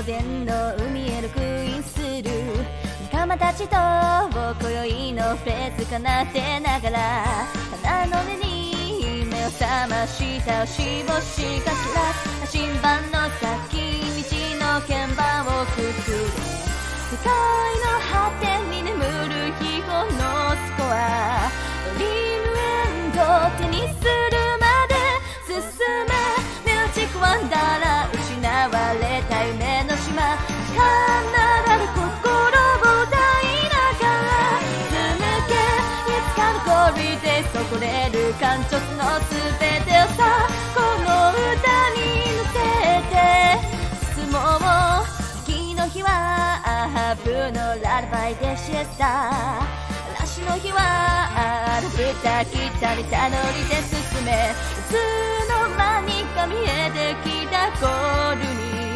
かなり午前の海へ録音する。仲間たちと今宵のフェス奏でながら花の根に目を覚ました星々かしら新版の感触の全てをさこの歌に乗せて進もう秋の日はハープのラルバイでシエスタ嵐の日は歩いた北にたどりで進め。いつの間にか見えてきたゴールに。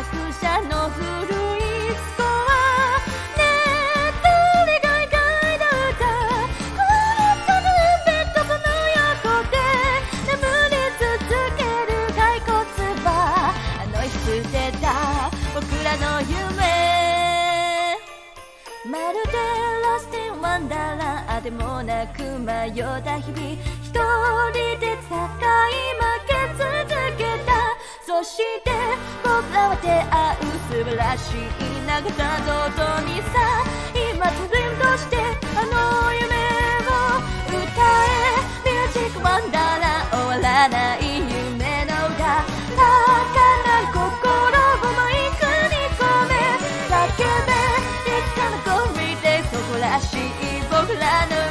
くしゃくしゃの古いスコアねえ誰が描いた歌このたぬベッドその横で眠り続ける骸骨はあの日捨てた僕らの夢まるでラスティンワンダーラーでもなく迷った日々一人で戦い負け続けたそして僕らわて合う素晴らしい流さたとにさ今と連としてあの夢を歌え。ミュージックワンダーラ終わらない夢の歌たかる心をマイに込め。叫べいつかの恋でそこらしい僕らの